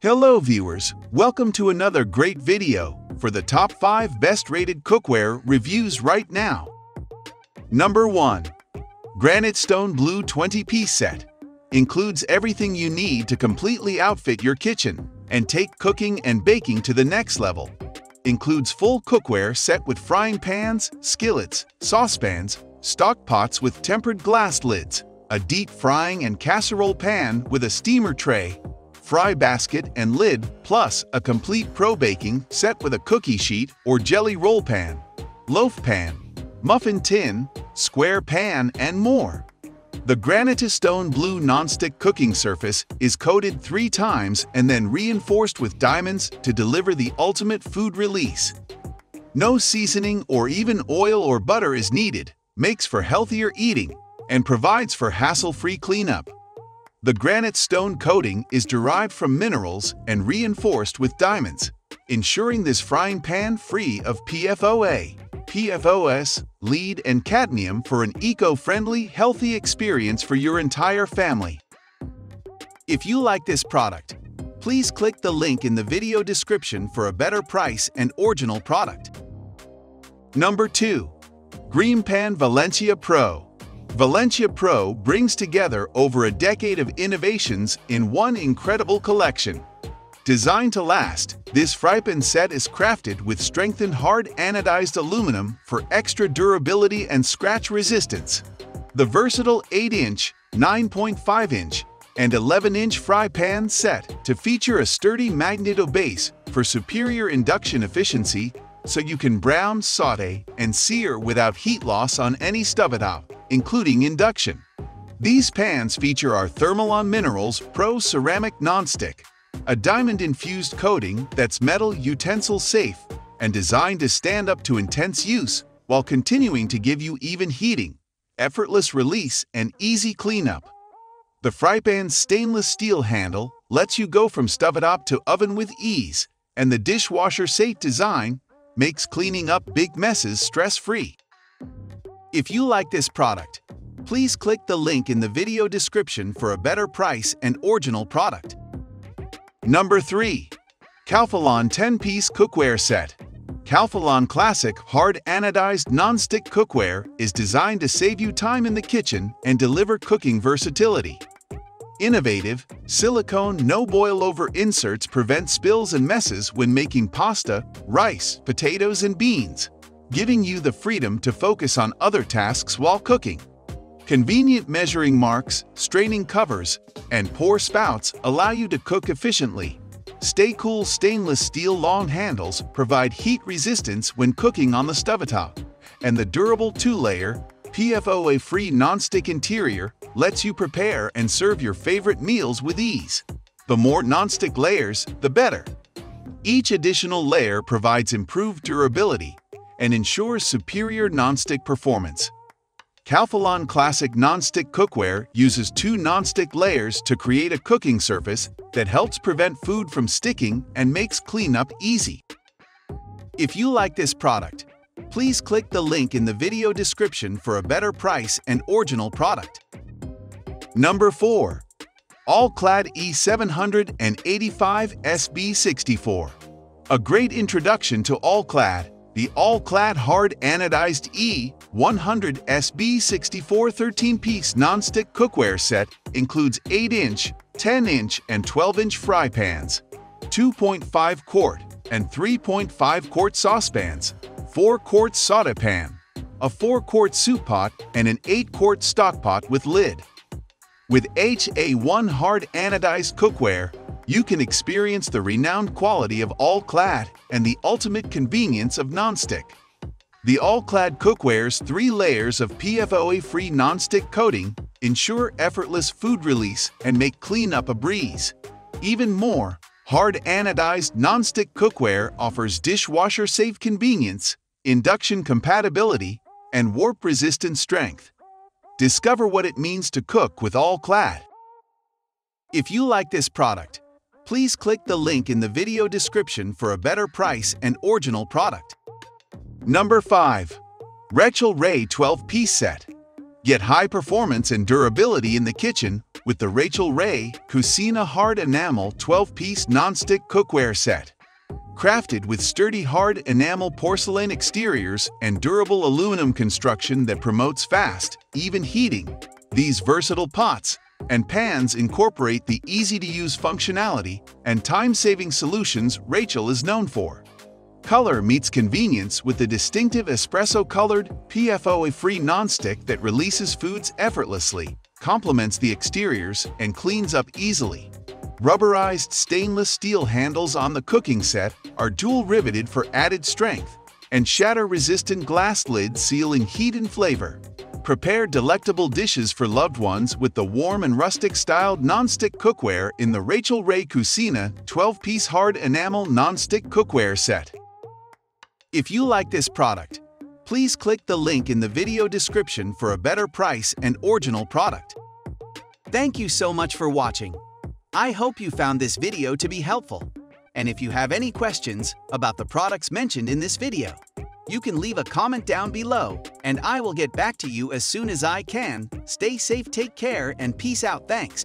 Hello viewers, welcome to another great video for the top 5 best rated cookware reviews right now. Number 1. Granitestone Blue 20-piece set. Includes everything you need to completely outfit your kitchen and take cooking and baking to the next level. Includes full cookware set with frying pans, skillets, saucepans, stock pots with tempered glass lids, a deep frying and casserole pan with a steamer tray, fry basket and lid, plus a complete pro baking set with a cookie sheet or jelly roll pan, loaf pan, muffin tin, square pan, and more. The Granitestone Blue nonstick cooking surface is coated three times and then reinforced with diamonds to deliver the ultimate food release. No seasoning or even oil or butter is needed, makes for healthier eating, and provides for hassle-free cleanup. The granite stone coating is derived from minerals and reinforced with diamonds, ensuring this frying pan free of PFOA, PFOS, lead, and cadmium for an eco-friendly, healthy experience for your entire family. If you like this product, please click the link in the video description for a better price and original product. Number 2. GreenPan Valencia Pro Valencia Pro brings together over a decade of innovations in one incredible collection. Designed to last, this frypan set is crafted with strengthened hard anodized aluminum for extra durability and scratch resistance. The versatile 8-inch, 9.5-inch, and 11-inch fry pan set to feature a sturdy magneto base for superior induction efficiency so you can brown, saute, and sear without heat loss on any stovetop including induction. These pans feature our Thermolon Minerals Pro Ceramic Nonstick, a diamond-infused coating that's metal utensil safe and designed to stand up to intense use while continuing to give you even heating, effortless release, and easy cleanup. The frypan's stainless steel handle lets you go from stovetop to oven with ease, and the dishwasher-safe design makes cleaning up big messes stress-free. If you like this product, please click the link in the video description for a better price and original product. Number 3. Calphalon 10-piece cookware set. Calphalon Classic Hard Anodized Non-Stick Cookware is designed to save you time in the kitchen and deliver cooking versatility. Innovative, silicone no-boil-over inserts prevent spills and messes when making pasta, rice, potatoes, and beans giving you the freedom to focus on other tasks while cooking. Convenient measuring marks, straining covers, and pour spouts allow you to cook efficiently. Stay Cool stainless steel long handles provide heat resistance when cooking on the stovetop, and the durable two-layer, PFOA-free nonstick interior lets you prepare and serve your favorite meals with ease. The more nonstick layers, the better. Each additional layer provides improved durability and ensures superior nonstick performance. Calphalon Classic Nonstick Cookware uses two nonstick layers to create a cooking surface that helps prevent food from sticking and makes cleanup easy. If you like this product, please click the link in the video description for a better price and original product. Number 4. All-Clad E785SB64 A great introduction to All-Clad the all-clad hard anodized E100 SB64 13-piece non-stick cookware set includes 8-inch, 10-inch, and 12-inch fry pans, 2.5 quart and 3.5 quart saucepans, 4 quart saute pan, a 4 quart soup pot, and an 8 quart stock pot with lid. With HA1 hard anodized cookware, you can experience the renowned quality of all-clad and the ultimate convenience of nonstick. The all-clad cookware's three layers of PFOA-free nonstick coating ensure effortless food release and make cleanup a breeze. Even more, hard anodized nonstick cookware offers dishwasher-safe convenience, induction compatibility, and warp-resistant strength. Discover what it means to cook with all-clad. If you like this product, please click the link in the video description for a better price and original product. Number 5. Rachael Ray 12-piece set. Get high performance and durability in the kitchen with the Rachael Ray Cucina Hard Enamel 12-piece nonstick cookware set. Crafted with sturdy hard enamel porcelain exteriors and durable aluminum construction that promotes fast, even heating, these versatile pots and pans incorporate the easy-to-use functionality and time-saving solutions Rachael is known for. Color meets convenience with the distinctive espresso-colored, PFOA-free nonstick that releases foods effortlessly, complements the exteriors, and cleans up easily. Rubberized stainless steel handles on the cooking set are dual-riveted for added strength, and shatter-resistant glass lids sealing heat and flavor. Prepare delectable dishes for loved ones with the warm and rustic-styled non-stick cookware in the Rachael Ray Cucina 12-piece hard enamel non-stick cookware set. If you like this product, please click the link in the video description for a better price and original product. Thank you so much for watching. I hope you found this video to be helpful. And if you have any questions about the products mentioned in this video, you can leave a comment down below and I will get back to you as soon as I can. Stay safe, take care, and peace out. Thanks.